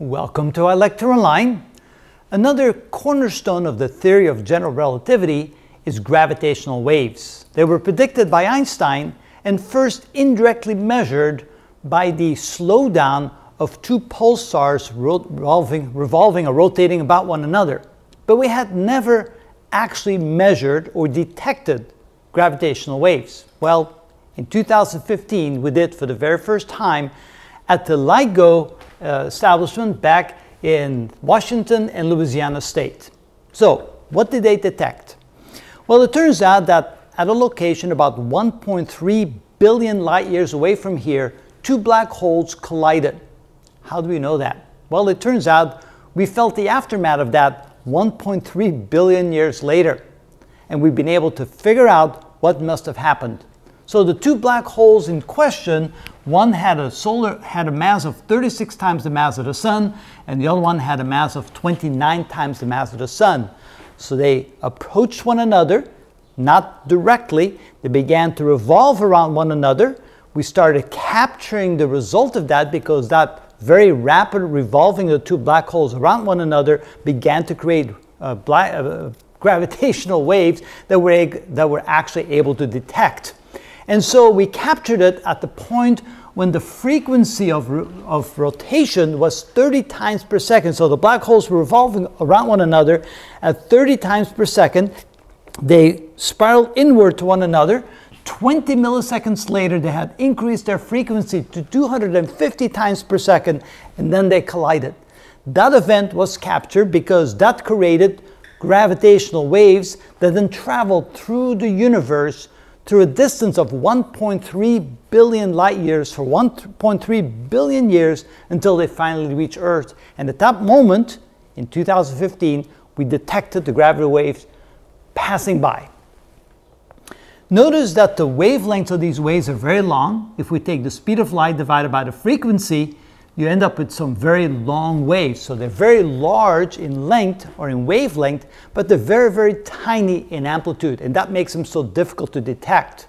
Welcome to iLectureOnline. Another cornerstone of the theory of general relativity is gravitational waves. They were predicted by Einstein and first indirectly measured by the slowdown of two pulsars revolving, revolving or rotating about one another. But we had never actually measured or detected gravitational waves. Well, in 2015, we did for the very first time at the LIGO uh, establishment back in Washington and Louisiana state. So, what did they detect? Well, it turns out that at a location about 1.3 billion light years away from here, two black holes collided. How do we know that? Well, it turns out we felt the aftermath of that 1.3 billion years later, and we've been able to figure out what must have happened. So the two black holes in question, one had a solar had a mass of 36 times the mass of the sun, and the other one had a mass of 29 times the mass of the sun. So they approached one another, not directly. They began to revolve around one another. We started capturing the result of that because that very rapid revolving of the two black holes around one another began to create uh, black, uh, gravitational waves that were, that were actually able to detect. And so we captured it at the point when the frequency of, of rotation was 30 times per second. So the black holes were revolving around one another at 30 times per second. They spiraled inward to one another. 20 milliseconds later, they had increased their frequency to 250 times per second, and then they collided. That event was captured because that created gravitational waves that then traveled through the universe through a distance of 1.3 billion light years for 1.3 billion years until they finally reach Earth. And at that moment, in 2015, we detected the gravity waves passing by. Notice that the wavelengths of these waves are very long. If we take the speed of light divided by the frequency, you end up with some very long waves. So they're very large in length or in wavelength, but they're very, very tiny in amplitude, and that makes them so difficult to detect.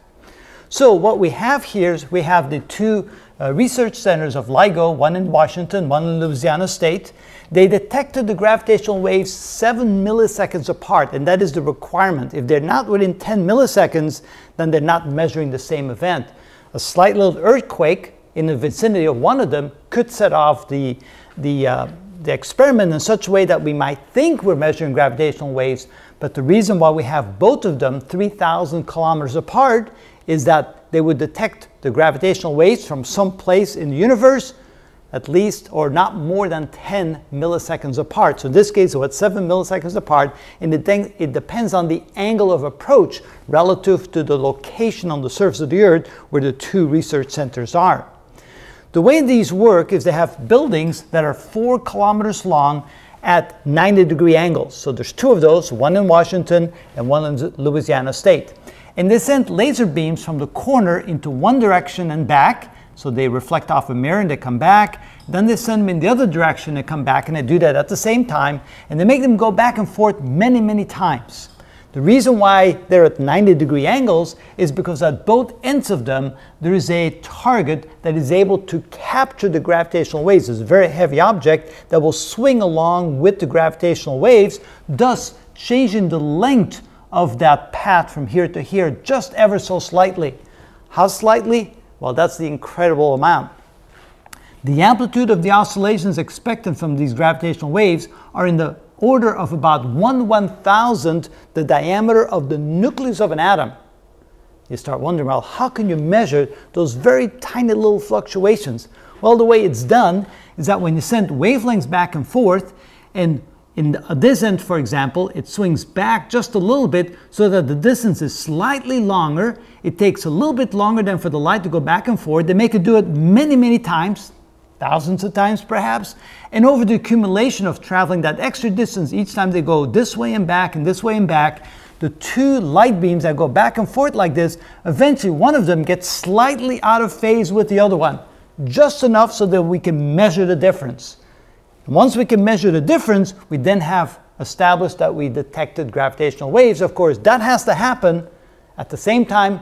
So what we have here is we have the two uh, research centers of LIGO, one in Washington, one in Louisiana State. They detected the gravitational waves seven milliseconds apart, and that is the requirement. If they're not within 10 milliseconds, then they're not measuring the same event. A slight little earthquake in the vicinity of one of them could set off the, the, uh, the experiment in such a way that we might think we're measuring gravitational waves, but the reason why we have both of them 3,000 kilometers apart is that they would detect the gravitational waves from some place in the universe at least or not more than 10 milliseconds apart. So in this case, it's 7 milliseconds apart, and it, it depends on the angle of approach relative to the location on the surface of the Earth where the two research centers are. The way these work is they have buildings that are four kilometers long at 90 degree angles. So there's two of those, one in Washington and one in Louisiana State. And they send laser beams from the corner into one direction and back. So they reflect off a mirror and they come back. Then they send them in the other direction and come back, and they do that at the same time. And they make them go back and forth many, many times. The reason why they're at 90 degree angles is because at both ends of them, there is a target that is able to capture the gravitational waves. It's a very heavy object that will swing along with the gravitational waves, thus changing the length of that path from here to here just ever so slightly. How slightly? Well, that's the incredible amount. The amplitude of the oscillations expected from these gravitational waves are in the order of about 1 1,000 the diameter of the nucleus of an atom. You start wondering, well, how can you measure those very tiny little fluctuations? Well, the way it's done is that when you send wavelengths back and forth, and in uh, this end, for example, it swings back just a little bit so that the distance is slightly longer. It takes a little bit longer than for the light to go back and forth. They make it do it many, many times, thousands of times perhaps. And over the accumulation of traveling that extra distance, each time they go this way and back and this way and back, the two light beams that go back and forth like this, eventually one of them gets slightly out of phase with the other one, just enough so that we can measure the difference. And once we can measure the difference, we then have established that we detected gravitational waves. Of course, that has to happen at the same time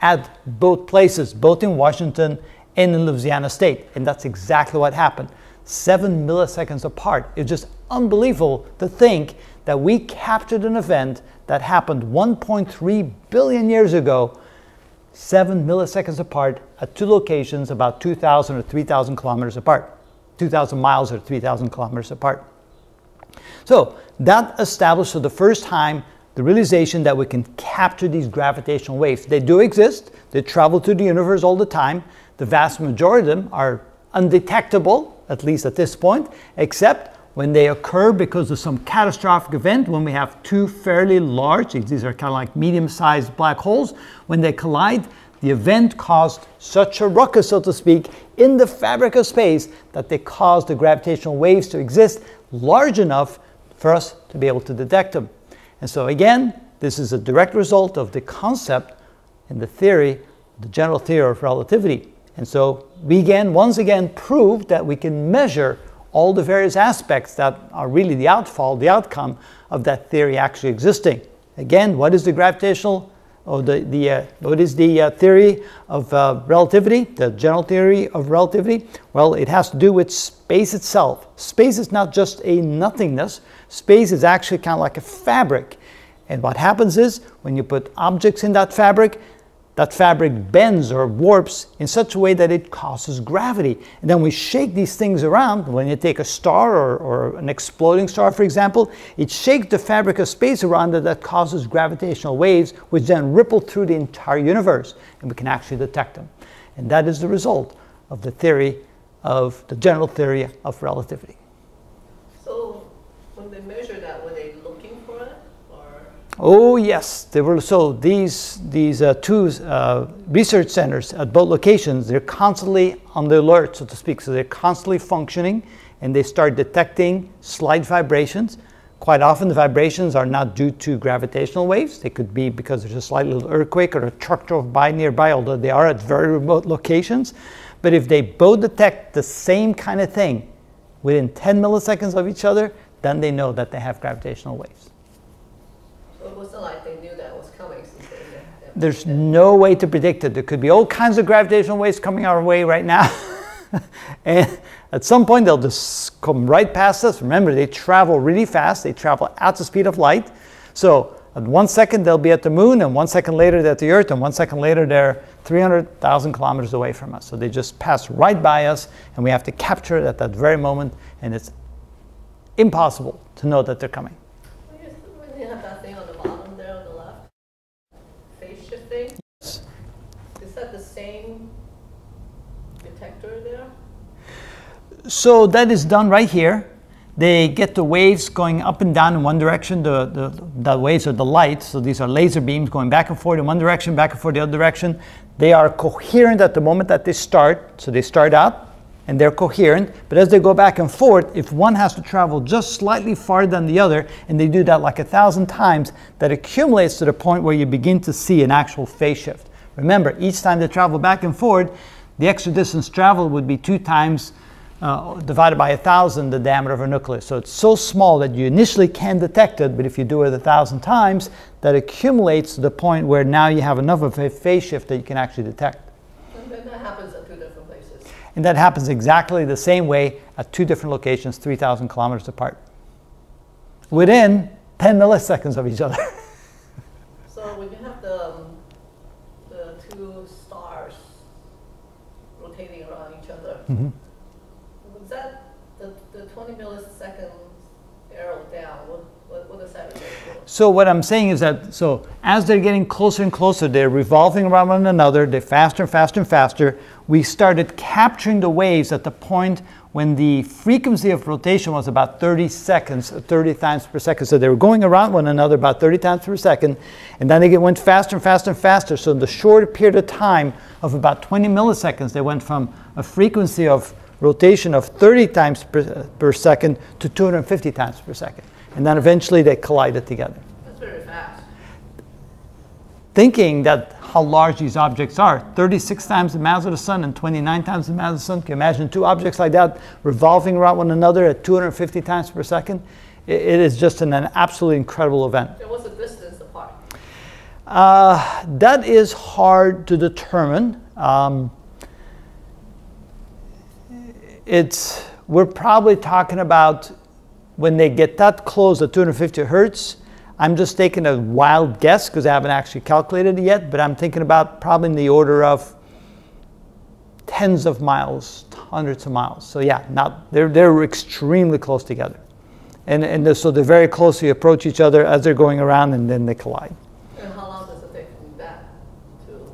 at both places, both in Washington in Louisiana State. And that's exactly what happened. seven milliseconds apart. It's just unbelievable to think that we captured an event that happened 1.3 billion years ago, seven milliseconds apart at two locations about 2,000 or 3,000 kilometers apart, 2,000 miles or 3,000 kilometers apart. So that established for the first time the realization that we can capture these gravitational waves. They do exist, they travel through the universe all the time. The vast majority of them are undetectable, at least at this point, except when they occur because of some catastrophic event, when we have two fairly large, these are kind of like medium sized black holes, when they collide, the event caused such a ruckus, so to speak, in the fabric of space that they caused the gravitational waves to exist large enough for us to be able to detect them. And so, again, this is a direct result of the concept and the theory, the general theory of relativity. And so, we again, once again, proved that we can measure all the various aspects that are really the outfall, the outcome of that theory actually existing. Again, what is the gravitational, or the, the uh, what is the uh, theory of uh, relativity, the general theory of relativity? Well, it has to do with space itself. Space is not just a nothingness, space is actually kind of like a fabric. And what happens is when you put objects in that fabric, that fabric bends or warps in such a way that it causes gravity. And then we shake these things around. When you take a star or, or an exploding star, for example, it shakes the fabric of space around it that causes gravitational waves, which then ripple through the entire universe, and we can actually detect them. And that is the result of the theory of the general theory of relativity. So when they measure that, were they Oh yes, they were. So these these uh, two uh, research centers at both locations, they're constantly on the alert, so to speak. So they're constantly functioning, and they start detecting slight vibrations. Quite often, the vibrations are not due to gravitational waves. They could be because there's a slight little earthquake or a truck drove by nearby, although they are at very remote locations. But if they both detect the same kind of thing within 10 milliseconds of each other, then they know that they have gravitational waves. It wasn't like they knew that was coming. There's no way to predict it. There could be all kinds of gravitational waves coming our way right now. and at some point, they'll just come right past us. Remember, they travel really fast. They travel at the speed of light. So at one second, they'll be at the moon, and one second later, they're at the Earth, and one second later, they're 300,000 kilometers away from us. So they just pass right by us, and we have to capture it at that very moment, and it's impossible to know that they're coming. So that is done right here. They get the waves going up and down in one direction. The, the, the waves are the light. So these are laser beams going back and forth in one direction, back and forth the other direction. They are coherent at the moment that they start. So they start out and they're coherent. But as they go back and forth, if one has to travel just slightly farther than the other, and they do that like a thousand times, that accumulates to the point where you begin to see an actual phase shift. Remember, each time they travel back and forth, the extra distance traveled would be two times uh, divided by a thousand the diameter of a nucleus. So it's so small that you initially can detect it, but if you do it a thousand times, that accumulates to the point where now you have enough of a phase shift that you can actually detect. And that happens at two different places. And that happens exactly the same way at two different locations, 3,000 kilometers apart, within 10 milliseconds of each other. so when you have the, um, the two stars rotating around each other, mm-hmm. So what I'm saying is that so as they're getting closer and closer, they're revolving around one another, they're faster and faster and faster. We started capturing the waves at the point when the frequency of rotation was about 30 seconds, 30 times per second. So they were going around one another about 30 times per second, and then they went faster and faster and faster. So in the short period of time of about 20 milliseconds, they went from a frequency of rotation of 30 times per, uh, per second to 250 times per second and then eventually they collided together. That's very fast. Thinking that how large these objects are 36 times the mass of the sun and 29 times the mass of the sun. Can you imagine two objects like that revolving around one another at 250 times per second? it, it is just an, an, absolutely incredible event. What's the distance apart? Uh, that is hard to determine. Um, it's we're probably talking about when they get that close at 250 hertz. I'm just taking a wild guess because I haven't actually calculated it yet, but I'm thinking about probably in the order of tens of miles, hundreds of miles. So yeah, not they're they're extremely close together, and and they're- so they very closely approach each other as they're going around, and then they collide. And how long does it take from that to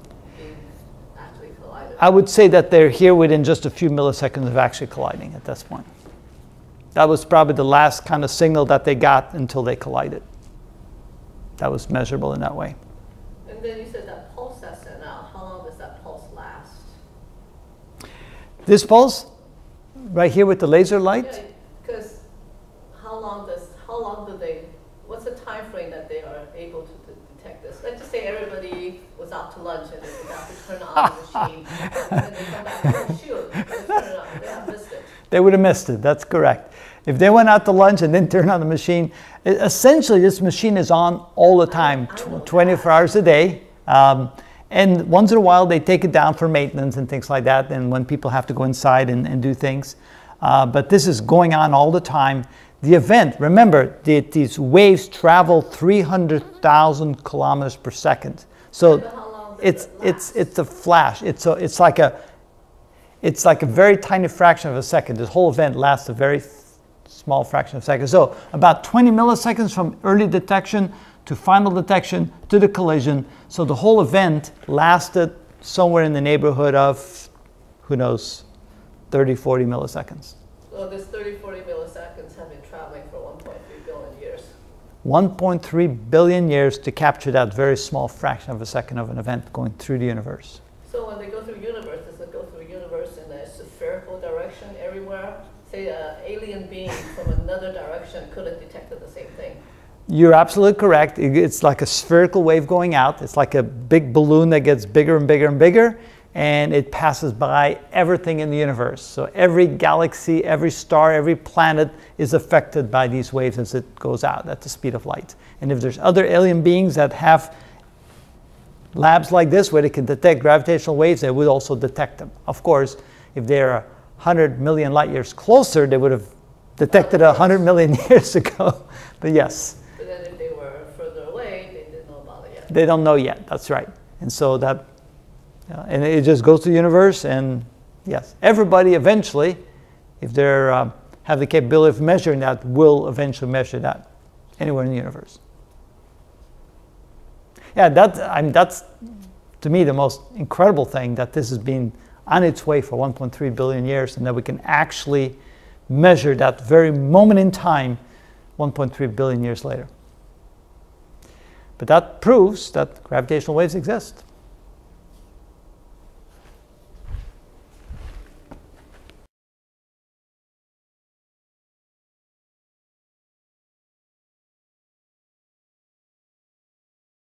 actually collided? I would say that they're here within just a few milliseconds of actually colliding at this point. That was probably the last kind of signal that they got until they collided. That was measurable in that way. And then you said that pulse that's sent out, how long does that pulse last? This pulse, right here with the laser light, Yeah, because how long does, how long do they, what's the time frame that they are able to de- detect this? Let's just say everybody was out to lunch and they forgot to turn on the machine, and then they come back, oh shoot, let's turn it on, they have missed it. They would have missed it. That's correct. If they went out to lunch and then turned on the machine, essentially this machine is on all the time, tw- 24 hours a day. Um, and once in a while they take it down for maintenance and things like that, and when people have to go inside and, and do things. Uh, but this is going on all the time. The event, remember, the, these waves travel 300,000 kilometers per second. So But how long does it's, it's, it's a flash. It's, a, it's like a, it's like a very tiny fraction of a second. This whole event lasts a very th- small fraction of a second. So about 20 milliseconds from early detection to final detection to the collision. So the whole event lasted somewhere in the neighborhood of, who knows, 30, 40 milliseconds. So this 30, 40 milliseconds have been traveling for 1.3 billion years. 1.3 billion years to capture that very small fraction of a second of an event going through the universe. So when they go through universe, does it go through universe in a spherical direction everywhere? Say an alien being from another direction could have detected the same thing. You're absolutely correct. It's like a spherical wave going out. It's like a big balloon that gets bigger and bigger and bigger, and it passes by everything in the universe. So every galaxy, every star, every planet is affected by these waves as it goes out at the speed of light. And if there's other alien beings that have labs like this where they can detect gravitational waves, they would also detect them. Of course, if they're 100 million light years closer, they would have detected 100 million years ago. But yes. But then if they were further away, they didn't know about it yet. They don't know yet. That's right. And so that, uh, and it just goes to the universe. And yes, everybody eventually, if they um, have the capability of measuring that, will eventually measure that anywhere in the universe. Yeah, that I mean that's to me the most incredible thing that this has been on its way for 1.3 billion years, and that we can actually measure that very moment in time, 1.3 billion years later. But that proves that gravitational waves exist.